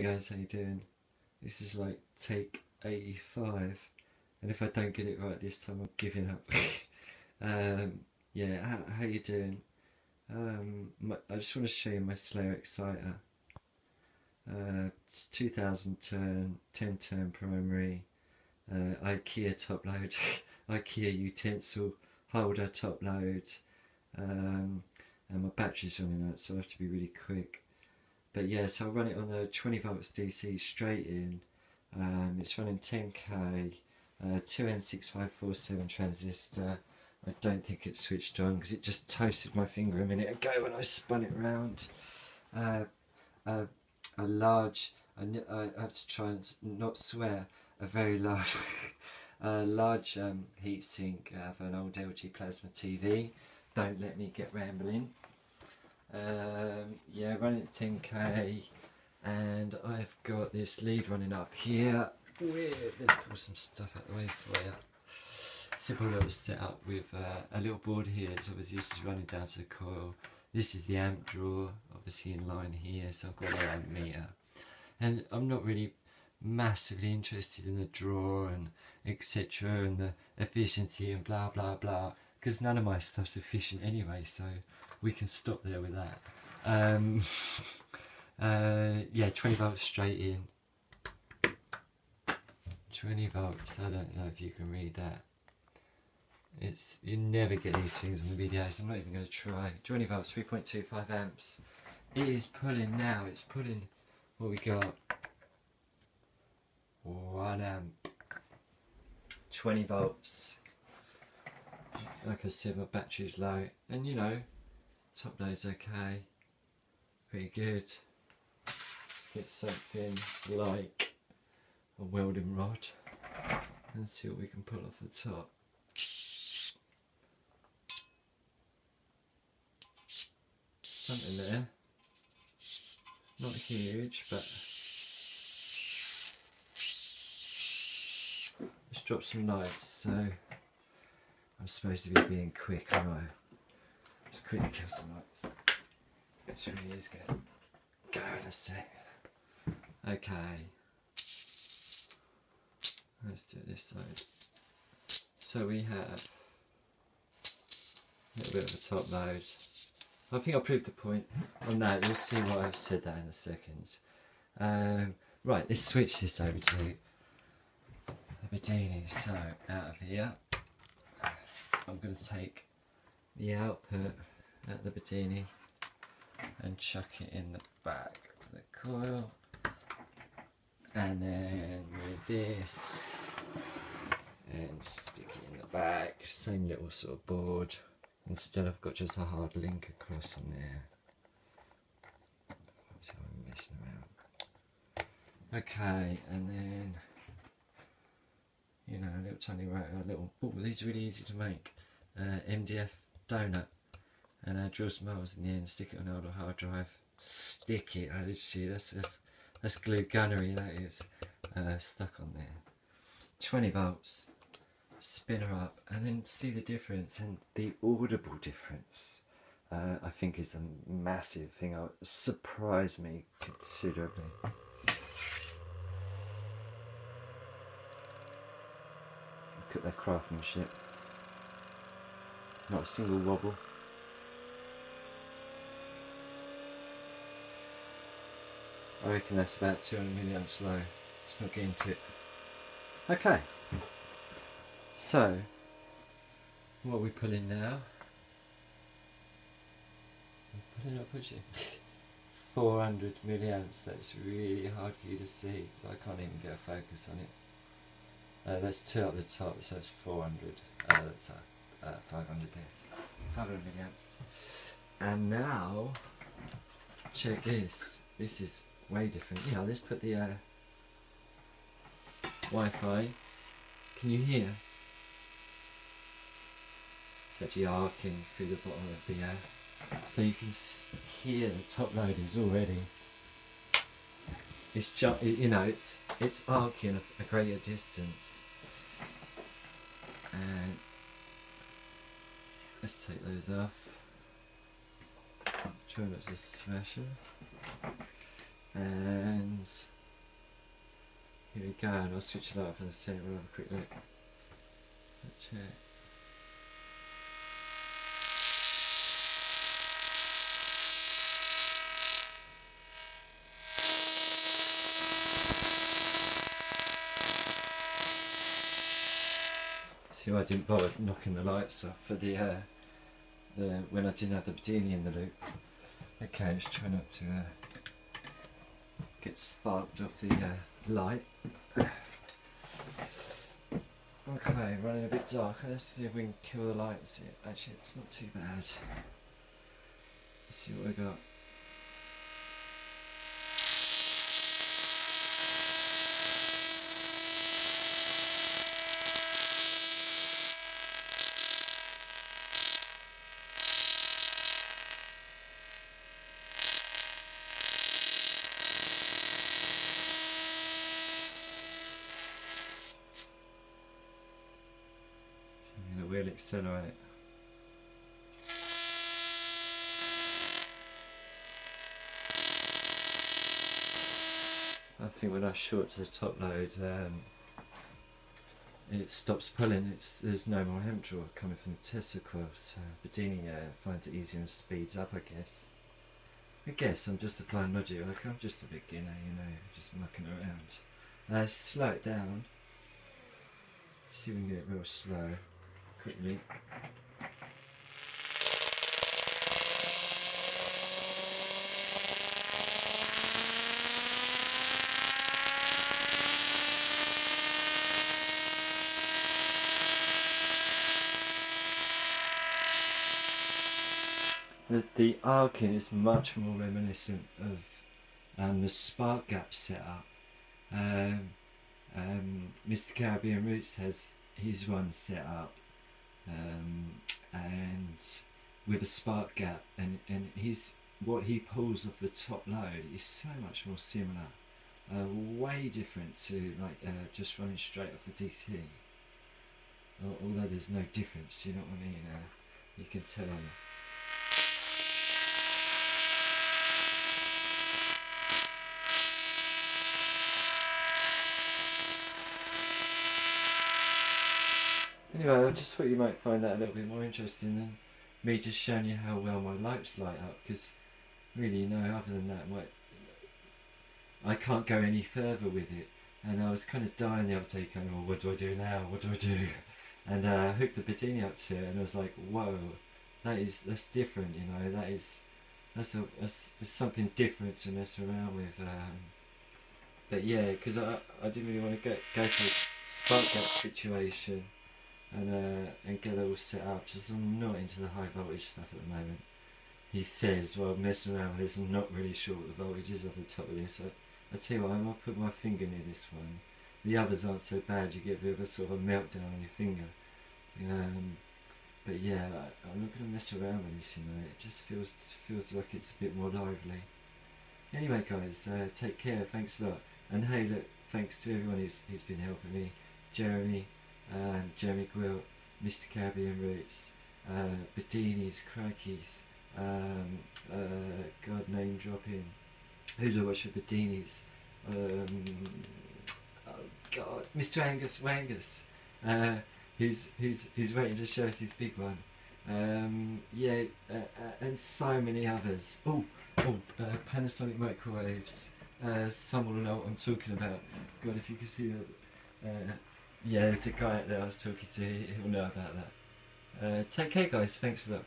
Hey guys, how you doing? This is like take 85 and if I don't get it right this time I'm giving up. um, yeah, how, how you doing? Um, my, I just want to show you my Slayer Exciter. Uh, it's 2010 10 turn primary, uh, IKEA top load, IKEA utensil holder top load, um, and my battery's running out so I have to be really quick. But yeah, so I'll run it on a 20 volts DC straight in. Um, it's running 10k, uh, 2N6547 transistor. I don't think it's switched on because it just toasted my finger a minute ago when I spun it round. Uh, uh, a large, I, I have to try and not swear, a very large, a large um, heatsink of an old LG plasma TV. Don't let me get rambling. Um, yeah, running at 10k, and I've got this lead running up here. With, let's pull some stuff out the way for you. Simple little setup with uh, a little board here. So obviously this is running down to the coil. This is the amp drawer, obviously in line here. So I've got an amp meter, and I'm not really massively interested in the draw and etc. and the efficiency and blah blah blah because none of my stuff's efficient anyway. So we can stop there with that. Um, uh, yeah, 20 volts straight in. 20 volts, I don't know if you can read that. It's You never get these things on the videos, I'm not even going to try. 20 volts, 3.25 amps. It is pulling now, it's pulling, what we got? 1 amp. 20 volts. Like I said, my battery's low. And you know, top load's okay. Pretty good. Let's get something like a welding rod and see what we can pull off the top. Something there. Not huge, but let's drop some lights. So I'm supposed to be being quick, I know. Let's quickly kill some lights. This really is to go in a sec. Okay. Let's do this side. So we have a little bit of a top load. I think I proved the point on that. You'll see why I've said that in a second. Um, right, let's switch this over to the Bedini. So, out of here, I'm going to take the output at the Bedini and chuck it in the back of the coil. And then with this and stick it in the back same little sort of board. Instead I've got just a hard link across on there. So I'm messing around. Okay and then you know a little tiny right a little oh these are really easy to make uh, MDF donut and I drill some holes in the end stick it on an old hard drive. Stick it I literally that's, that's that's glue gunnery that is. Uh, stuck on there. 20 volts spin her up and then see the difference and the audible difference uh, I think is a massive thing it surprised me considerably. Look at their craftsmanship not a single wobble I reckon that's about 200 milliamps low. Let's not get into it. Okay. So, what are we pulling now? I'm pulling up, pushing. 400 milliamps. That's really hard for you to see. So I can't even get a focus on it. Uh, that's two at the top, so 400. Uh, that's uh, uh, 500 there. 500 milliamps. And now, check this. This is way different. Yeah, let's put the uh, Wi-Fi. Can you hear? It's actually arcing through the bottom of the uh, so you can hear the top loaders already. It's just, you know, it's it's arcing a, a greater distance. And let's take those off. Try not to smash them And here we go, and I'll switch it off and see we'll have a quick look. Check. See, I didn't bother knocking the lights off for the uh, the when I didn't have the Bedini in the loop. Okay, let's try not to uh, get sparked off the uh, light. Okay, running a bit dark. Let's see if we can kill the lights. here. Actually, it's not too bad. Let's see what we got. Wheel accelerate. I think when I short to the top load, um, it stops pulling. It's there's no more amp draw coming from the coil, so Bedini uh, finds it easier and speeds up. I guess. I guess I'm just applying logic. Like I'm just a beginner, you know, just mucking around. Uh, slow it down. See if we can get it real slow quickly. The, the arcing is much more reminiscent of um, the spark gap setup. Um, um, Mr. Caribbean Roots has his one set up um, and with a spark gap and, and his what he pulls off the top load is so much more similar. Uh, way different to like uh, just running straight off the DC although there's no difference do you know what I mean? Uh, you can tell Anyway, I just thought you might find that a little bit more interesting than me just showing you how well my lights light up. Because really, you know, other than that, my, I can't go any further with it. And I was kind of dying the other day, going, "Well, what do I do now? What do I do?" And uh, I hooked the Bedini up to it, and I was like, "Whoa, that is that's different. You know, that is that's a that's, that's something different to mess around with." Um, but yeah, because I I didn't really want to go go for a spark gap situation and uh, and get it all set up. Just I'm not into the high voltage stuff at the moment. He says, well, messing around with this, I'm not really sure what the voltage is off the top of this. I, I tell you what, I'm gonna put my finger near this one. The others aren't so bad. You get a bit of a sort of a meltdown on your finger. Um, but yeah, I, I'm not gonna mess around with this. You know, it just feels feels like it's a bit more lively. Anyway, guys, uh, take care. Thanks a lot. And hey, look, thanks to everyone who's who's been helping me. Jeremy, um, Jeremy Gwilt, Mr. Caribbean Roots, uh, Bedini's, Crikeys, um, uh, God name dropping. Who do I watch for Bedini's? Um, oh God, Mr. Angus Wangus, uh, who's who's who's waiting to show us his big one. Um, yeah, uh, uh, and so many others. Oh, oh, uh, Panasonic microwaves. Uh, someone will know what I'm talking about. God, if you can see it. Yeah, it's a guy that I was talking to. He'll know about that. Uh, take care, guys. Thanks a lot.